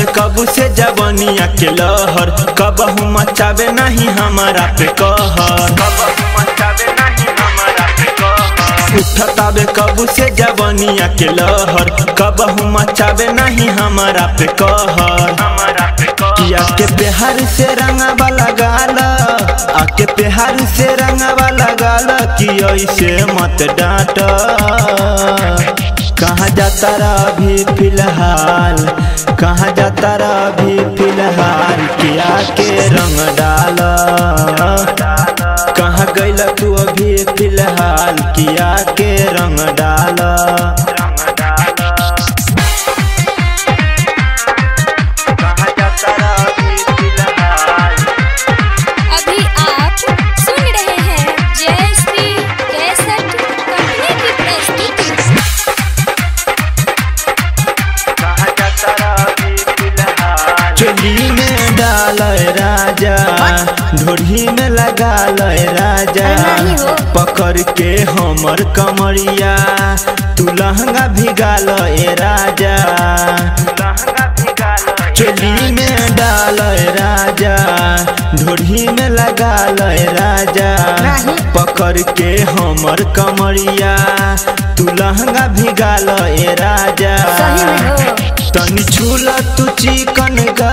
कबू से जवनिया के लहर? कबहू मचावे नहीं हमारा पे कहर? उठतावे कबू से जवनिया के लहर? कबहू मचावे नहीं हमारा पे कहर? किया के पेहर से रंगा लगाल। आके पेहर से रंगा लगाल। कि ऐसे मत डांट। कहाँ जाता रहा? कहाँ जाता रहा भी फ़िलहाल? किया के रंग डाल। ढोढ़ी में लगा राजा। पकड़ के हमर कमरिया तू लहंगा भिगा ए राजा। चोली में डाल राजा ढोढ़ी में लगा राजा। पकड़ के हमर कमरिया तू लहंगा भिगा ए राजा। तनी छूला तू चिकन तू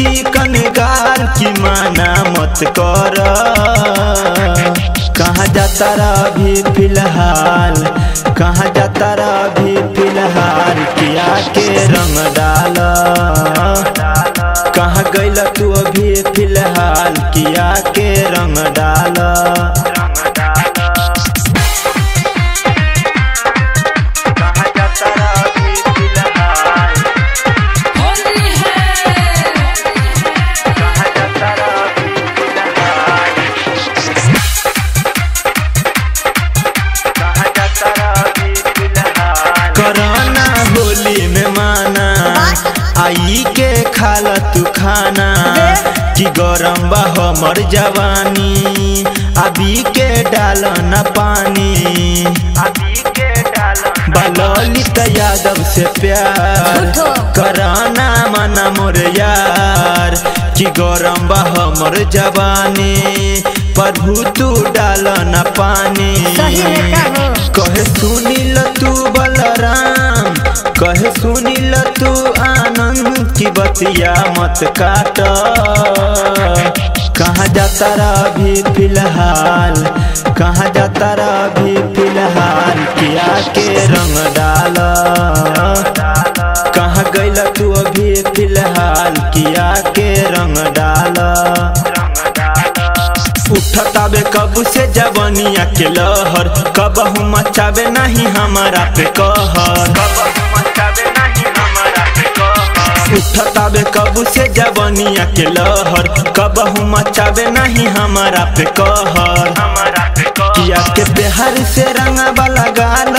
चिकन गाल की माना मत कर। कहाँ जाता रहा अभी फ़िलहाल? कहाँ जाता रहा अभी फ़िलहाल? किया के रंग डाल। कहाँ गैल तू अभी फ़िलहाल? किया के रंग डाल। आई के खाला तू खाना कि गरम बा हमर जवानी। अभी के डाल न पानी बललित यादव से प्यार। कराना मना मोर यार कि गरम बा हमर जवानी। प्रभु तू डाल न पानी? कहे। सुनील तू बलराम कहे सुनील तू आनंद की बतिया मत काट। कहाँ जाता रहा अभी फ़िलहाल? कहाँ जाता रहा अभी फ़िलहाल? किया के रंग डाल। कहाँ गैल तू अभी फ़िलहाल? किया के रंग डाल। उठतावे कब से जवनिया के लहर? कबहू मचावे नहीं हमारा पे कहर? उठतावे कब से जवनिया के लहर। कबहू मचावे नहीं हमारा पे कहर। किया के पेहर से रंगा लगाल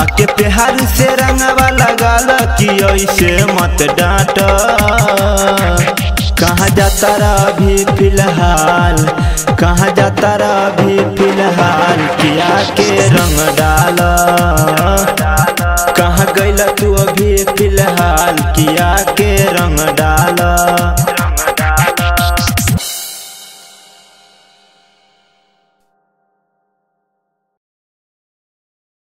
आके पेहर से रंगा लगाल कि ऐसे मत डांट। कहाँ जाता रहा अभी फ़िलहाल? कहाँ जाता रहा गैल अभी फ़िलहाल? किया के रंग डाल।